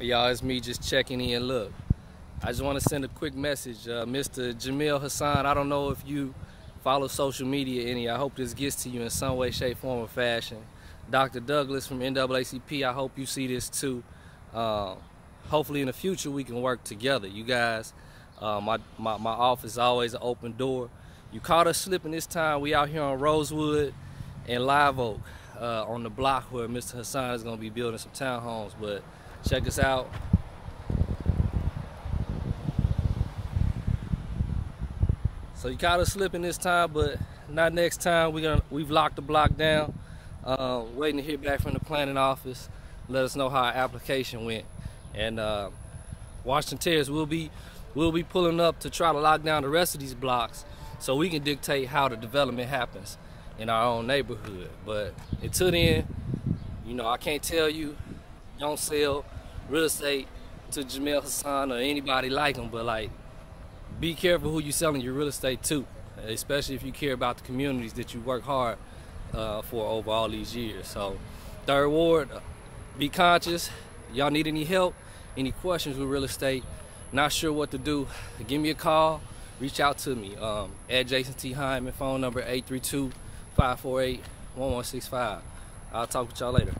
Y'all, it's me just checking in. Look, I just want to send a quick message. Uh, Mr. Jamil Hassan, I don't know if you follow social media any. I hope this gets to you in some way, shape, form, or fashion. Dr. Douglas from NAACP, I hope you see this too. Uh, hopefully in the future we can work together. You guys, uh, my, my, my office always an open door. You caught us slipping this time. We out here on Rosewood and Live Oak uh, on the block where Mr. Hassan is going to be building some townhomes. But Check us out. So you caught us slipping this time, but not next time. We're gonna we've locked the block down. Uh, waiting to hear back from the planning office. Let us know how our application went. And uh, Washington Terrace will be we'll be pulling up to try to lock down the rest of these blocks so we can dictate how the development happens in our own neighborhood. But until then, you know, I can't tell you don't sell real estate to Jamil Hassan or anybody like him, but like, be careful who you're selling your real estate to, especially if you care about the communities that you work hard uh, for over all these years. So, third ward, be conscious. Y'all need any help, any questions with real estate, not sure what to do, give me a call, reach out to me um, at Jason T. Hyman, phone number 832 548 1165. I'll talk with y'all later.